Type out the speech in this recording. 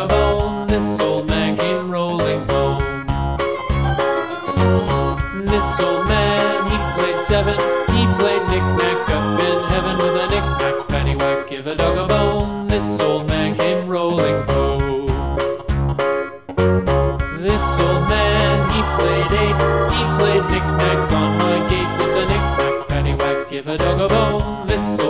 a bone. This old man came rolling home. This old man, he played seven. He played knick-knack up in heaven with a knick-knack, give a dog a bone. This old man came rolling home. This old man, he played eight. He played knick-knack on my gate with a knick-knack, give a dog a bone. This old